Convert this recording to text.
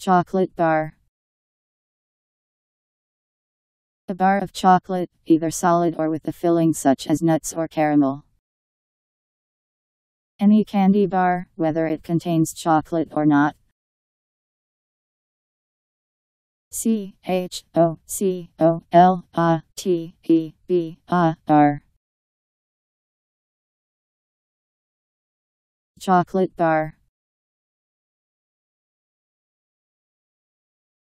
Chocolate bar. A bar of chocolate, either solid or with a filling such as nuts or caramel. Any candy bar, whether it contains chocolate or not. C H O C O L A T E B A R Chocolate bar